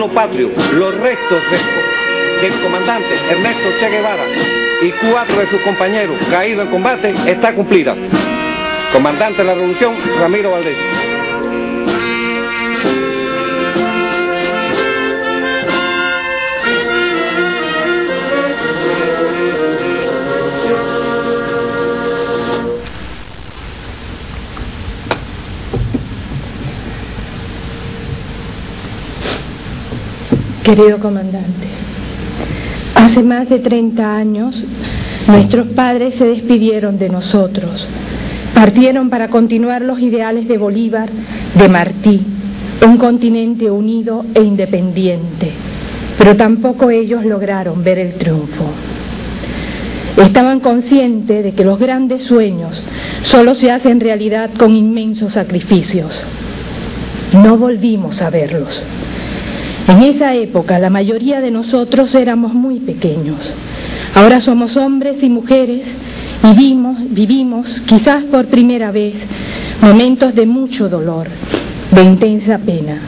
patrio, los restos del comandante Ernesto Che Guevara y cuatro de sus compañeros caídos en combate está cumplida. Comandante de la Revolución, Ramiro Valdés. Querido comandante, hace más de 30 años nuestros padres se despidieron de nosotros. Partieron para continuar los ideales de Bolívar, de Martí, un continente unido e independiente. Pero tampoco ellos lograron ver el triunfo. Estaban conscientes de que los grandes sueños solo se hacen realidad con inmensos sacrificios. No volvimos a verlos. En esa época la mayoría de nosotros éramos muy pequeños. Ahora somos hombres y mujeres y vimos, vivimos, quizás por primera vez, momentos de mucho dolor, de intensa pena.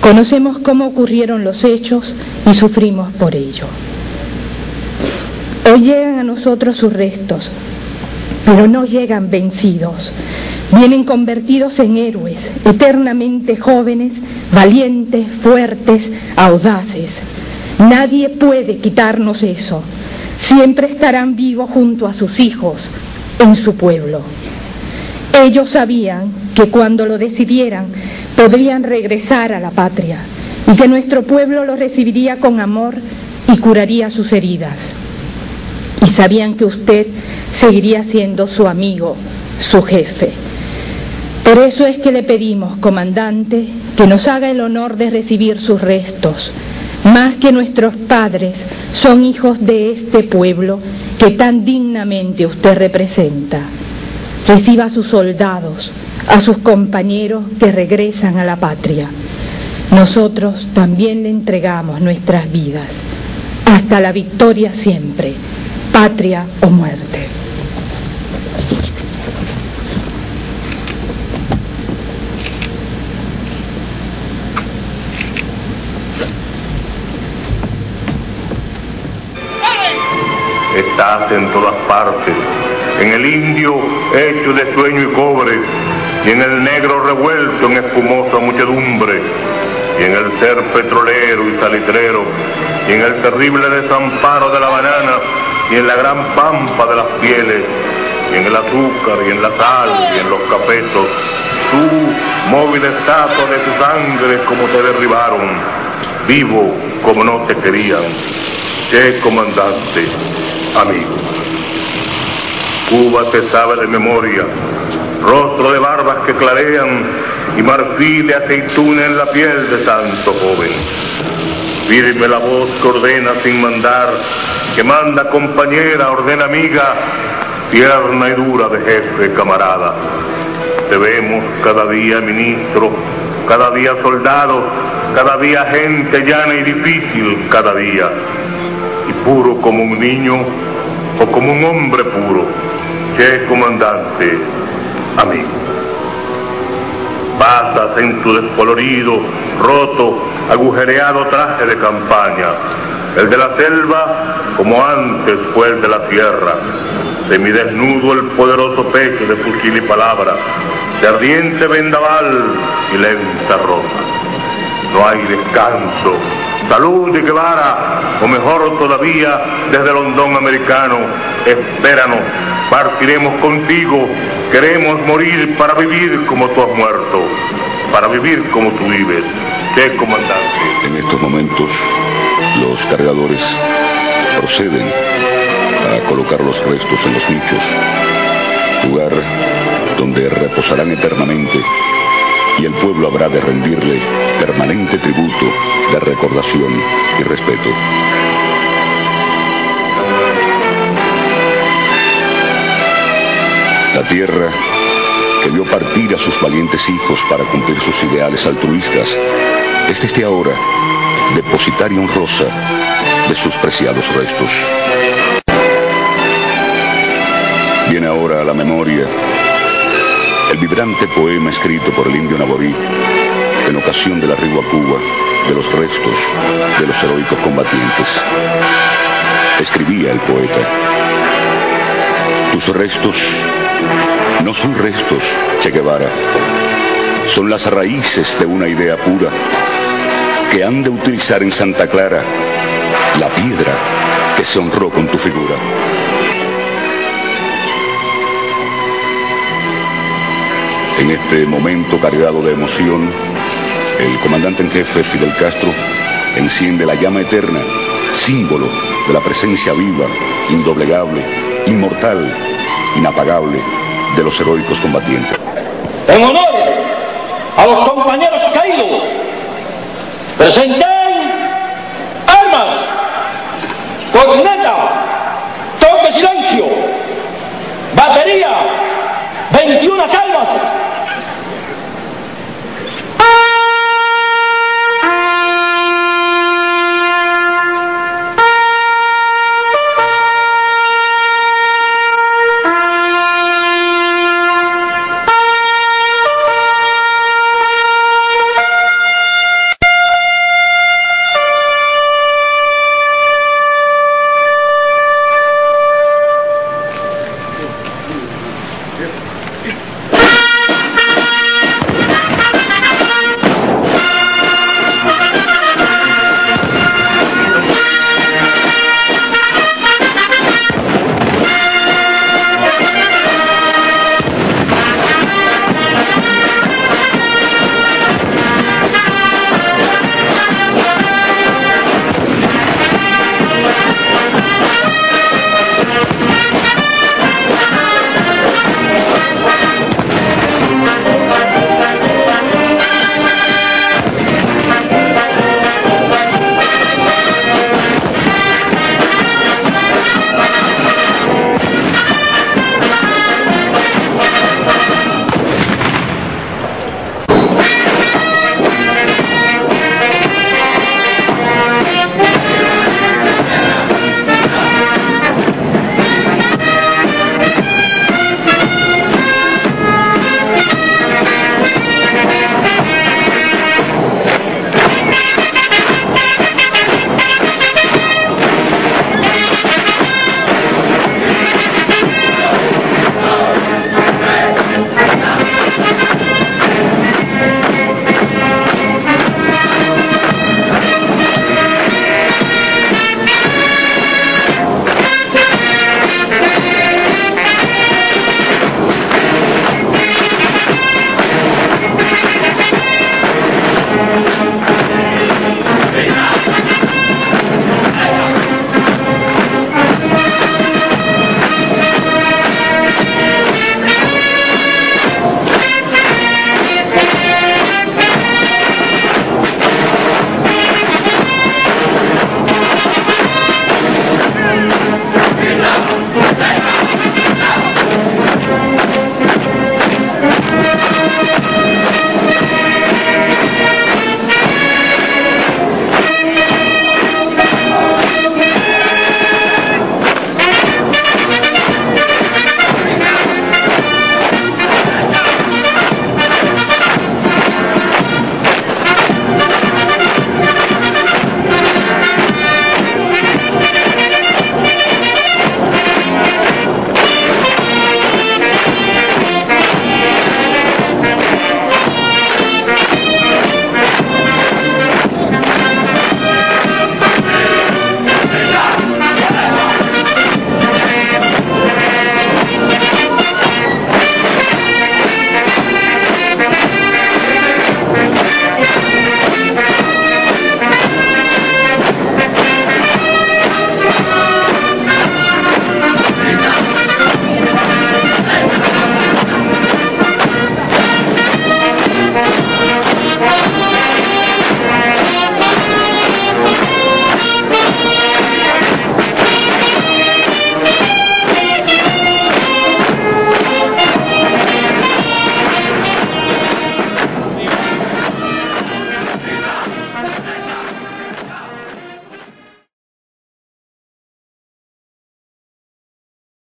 Conocemos cómo ocurrieron los hechos y sufrimos por ello. Hoy llegan a nosotros sus restos, pero no llegan vencidos. Vienen convertidos en héroes, eternamente jóvenes, valientes, fuertes, audaces. Nadie puede quitarnos eso. Siempre estarán vivos junto a sus hijos, en su pueblo. Ellos sabían que cuando lo decidieran podrían regresar a la patria y que nuestro pueblo lo recibiría con amor y curaría sus heridas. Y sabían que usted seguiría siendo su amigo, su jefe. Por eso es que le pedimos, comandante, que nos haga el honor de recibir sus restos, más que nuestros padres son hijos de este pueblo que tan dignamente usted representa. Reciba a sus soldados, a sus compañeros que regresan a la patria. Nosotros también le entregamos nuestras vidas, hasta la victoria siempre, patria o muerte. Estás en todas partes, en el indio hecho de sueño y cobre, y en el negro revuelto en espumosa muchedumbre, y en el ser petrolero y salitrero, y en el terrible desamparo de la banana, y en la gran pampa de las pieles, y en el azúcar, y en la sal, y en los capetos, tú, móvil estatua de tu sangre, como te derribaron, vivo como no te querían, qué comandante, amigo. Cuba te sabe de memoria, rostro de barbas que clarean y marfil de aceituna en la piel de tanto joven. Firme la voz que ordena sin mandar, que manda compañera, ordena amiga, tierna y dura de jefe, camarada. Te vemos cada día ministro, cada día soldado, cada día gente llana y difícil, cada día y puro como un niño o como un hombre puro, que comandante, amigo. Pasas en tu descolorido, roto, agujereado traje de campaña, el de la selva como antes fue el de la tierra, semidesnudo el poderoso pecho de fusil y palabra, de ardiente vendaval y lenta rosa. No hay descanso Salud de Guevara, o mejor todavía, desde Londón americano, espéranos, partiremos contigo, queremos morir para vivir como tú has muerto, para vivir como tú vives. ¿Qué comandante? En estos momentos, los cargadores proceden a colocar los restos en los nichos, lugar donde reposarán eternamente y el pueblo habrá de rendirle permanente tributo de recordación y respeto. La tierra que vio partir a sus valientes hijos para cumplir sus ideales altruistas, es desde ahora depositaria honrosa de sus preciados restos. Viene ahora a la memoria el vibrante poema escrito por el indio Naborí en ocasión del arribo a Cuba de los restos de los heroicos combatientes. Escribía el poeta. Tus restos no son restos, Che Guevara. Son las raíces de una idea pura que han de utilizar en Santa Clara la piedra que se honró con tu figura. En este momento cargado de emoción, el comandante en jefe Fidel Castro enciende la llama eterna, símbolo de la presencia viva, indoblegable, inmortal, inapagable de los heroicos combatientes. En honor a los compañeros caídos, presenten armas, corneta, toque silencio, batería, 21 salvas.